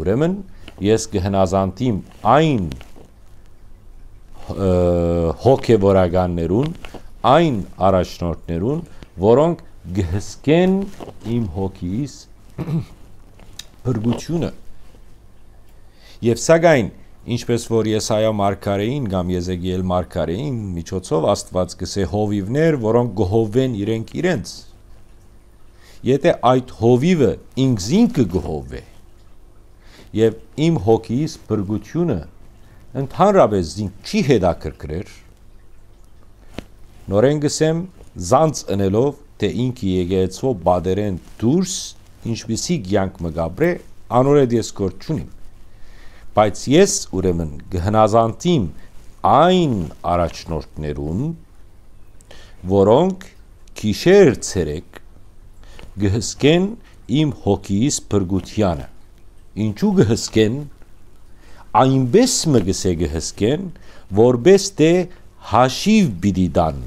ուրեմն ես կհնազանդիմ այն հոգևորականներուն, այն առաջնորդներուն, որոնք գհսկեն իմ հոգիս բրգությունը եւ սակայն ինչպես որ Եսայա մարգարեին կամ Եզեգիել մարգարեին միջոցով Աստված գսե հովիվներ, որոնք գողովեն իրենք իրենց եթե այդ հովիվը ինքս ինքը գողովե եւ իմ հոգիս բրգությունը ընդհանրապես չի հետաքրքրեր նորեն գսեմ զանց ընելով թե ինքի եկեցո բادرեն դուրս ինչպիսի ցանկ մգաբրե անորը դես կորչունիմ բայց ես ուրեմն գհնազանտիմ այն առաջնորդներուն որոնք քիշեր ցերեկ գհսկեն իմ հոգիս բրգությանը ինչու գհսկեն? Այնպես մգսե գհսկեն, որբես թե հաշիվ բիդի դան։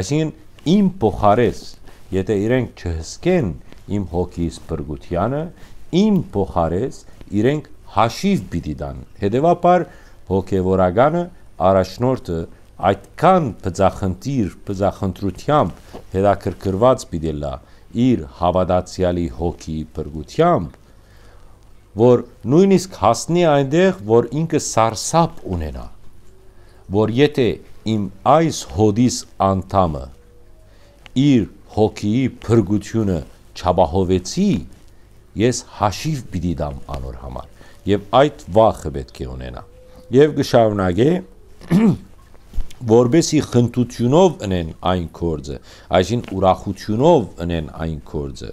Այսինքն իմ փոխարես, եթե իրենք չհսկեն իմ հոգիս բրգությանը, իմ փոխարես իրենք հաշիվ բիդի դան։ Հետևաբար հոգևորականը առաջնորդը այդքան բծախնդիր, բծախնդրությամբ հետաքրքրված պիտի լա իր հավատացյալի հոգի բրգությամբ, որ նույնիսկ հասնի այնտեղ, որ ինքը սարսափ ունենա, որ եթե իմ այս հոդիս անդամը իր հոգիի փրկությունը չաբահովեցի, ես հաշիվ պիտի դամ անոր համար եւ այդ վախը պետք է ունենա եւ գշարունակե որբեսի խնդությունով ընեն այն կորձը այսին ուրախությունով ընեն այն կորձը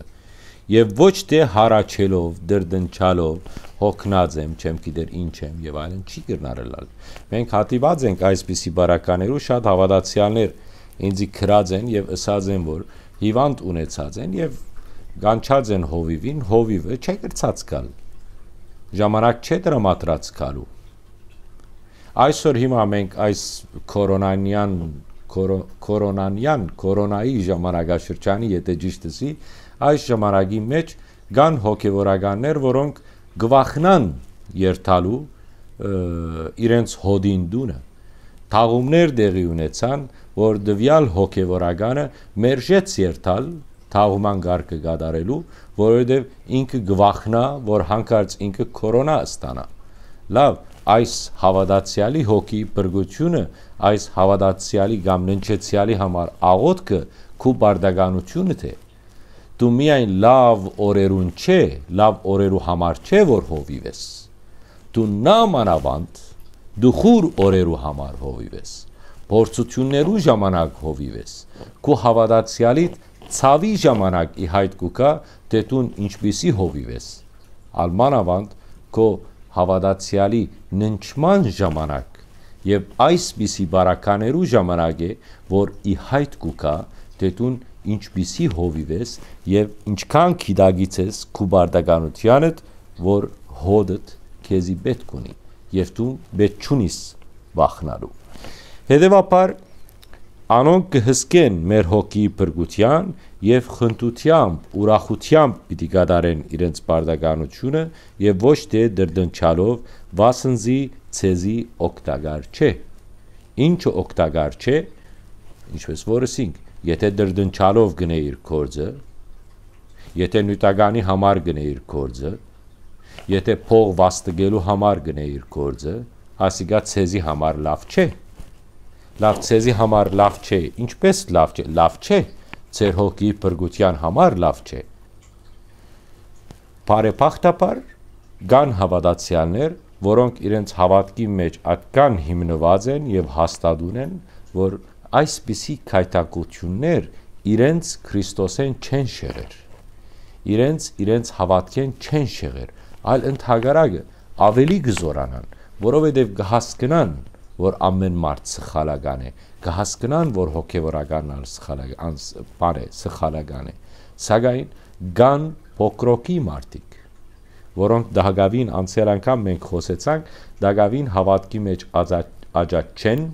եւ ոչ թե հարաչելով, դրդնչալով, հոգնած եմ, չեմ գիտեր ինչ եմ եւ այլն չի գրնարելալ։ Մենք հատիված ենք այսպիսի բարականերու շատ հավատացյալներ ինձի քրած են եւ ըսած են որ հիվանդ ունեցած են եւ գանչած են հովիվին, հովիվը չէ գրծած գալ։ Ժամանակ չէ դրամատրած գալու։ Այսօր հիմա մենք այս կորոնանյան կորոնանյան կորոնայի ժամանակաշրջանի եթե ճիշտ էսի այս ժամանակի մեջ կան հոգևորականներ, որոնք գվախնան երթալու իրենց հոդին դունը թաղումներ դեղի ունեցան, որ դվյալ հոգևորականը մերժեց երթալ թաղուման գարկը գադարելու, որովհետև ինքը գվախնա, որ հանկարծ ինքը կորոնա ստանա։ Լավ, այս հավատացյալի հոգի բրգությունը, այս հավատացյալի կամ ննչեցյալի համար աղոտքը քու բարդականությունը թե դու միայն լավ օրերուն չէ, լավ օրերու համար չէ, որ հովիվ ես։ Դու նամանավանդ դու խուր օրերու համար հովիվ ես։ Փորձություններու ժամանակ հովիվ ես։ Քու հավատացյալիդ ցավի ժամանակ ի հայտ կուկա, թե դու ինչպիսի հովիվ ես։ Ալմանավանդ քո հավատացյալի ննչման ժամանակ եւ այսպիսի բարականերու ժամանակ է, որ ի հայտ կուկա, թե դու ինչպիսի հովիվ ես եւ ինչքան քիդագից ես քու բարդականությանդ, որ հոդդ քեզի պետք ունի եւ դու պետք չունիս վախնալու։ Հետևաբար անոնք կհսկեն մեր հոգի բրգության եւ խնդությամբ, ուրախությամբ պիտի գադարեն իրենց բարդականությունը եւ ոչ թե դրդնչալով վասնզի ցեզի օկտագար չէ։ Ինչը օկտագար չէ, ինչպես որսինք եթե դրդնչալով գնե իր կորձը, եթե նյութականի համար գնե իր կորձը, եթե փող վաստգելու համար գնե իր կորձը, ասիկա ցեզի համար լավ չէ։ Լավ ցեզի համար լավ չէ, ինչպես լավ չէ, լավ չէ, ծեր հոգի բրգության համար լավ չէ։ Բարեփախտաբար կան հավատացյալներ, որոնք իրենց հավատքի մեջ այդքան հիմնված են եւ հաստատուն են, որ այսպիսի քայտակություններ իրենց Քրիստոսեն չեն շեղեր։ Իրենց իրենց հավատքեն չեն շեղեր, այլ ընդհանրակը ավելի գզորանան, որովհետև կհասկնան, որ ամեն մարդ սխալական է, կհասկնան, որ հոգևորականն ալ սխալական, բան է, սխալական է։ Սակայն կան փոքրոքի մարդիկ, որոնք դահագավին անցյալ անգամ մենք խոսեցանք, դահագավին հավատքի մեջ աջած չեն,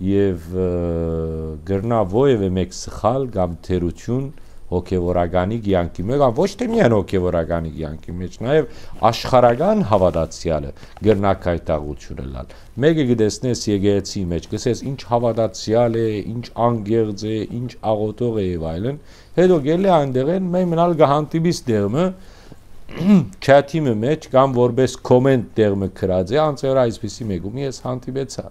եւ գրնա ովևէ մեկ սխալ կամ թերություն հոգևորականի կյանքի մեջ, ոչ թե միայն հոգևորականի կյանքի մեջ, նաև աշխարհական հավատացյալը գրնակայտաղություն լալ։ Մեկը գտեսնես եկեղեցի մեջ, գսես ինչ հավատացյալ է, ինչ անգերձ է, ինչ աղոտող է եւ այլն, հետո գելե այնտեղ են մե մնալ գահանտիբիս դերմը չաթի մեջ կամ որպես կոմենտ դերմը գրած է, անցյալ այսպեսի մեկում ես հանդիպեցա։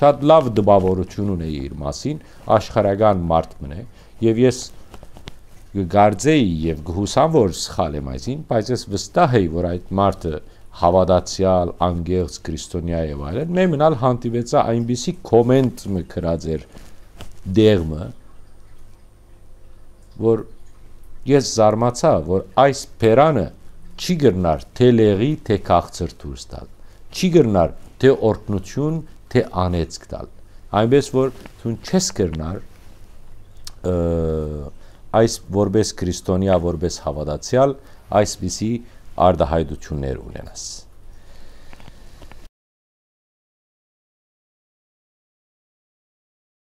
Շատ լավ դպավորություն ունեի իր մասին, աշխարհական մարդ մնե, եւ ես գարձեի եւ գհուսամ որ սխալ եմ այսին, բայց ես վստահ եի որ այդ մարդը հավատացյալ, անգերց քրիստոնյա եւ այլն, մե մնալ հանդիպեցա այնպիսի կոմենտ մը գրած էր դերմը, որ ես զարմացա, որ այս փերանը չի գրնար թե լեղի, թե քաղցր դուրս տալ։ Չի գրնար թե օրտնություն, թե անեցք տալ։ Այնպես որ ցուն չես գրնար այս որպես քրիստոնյա, որպես հավատացյալ, այսպիսի արդահայտություններ ունենաս։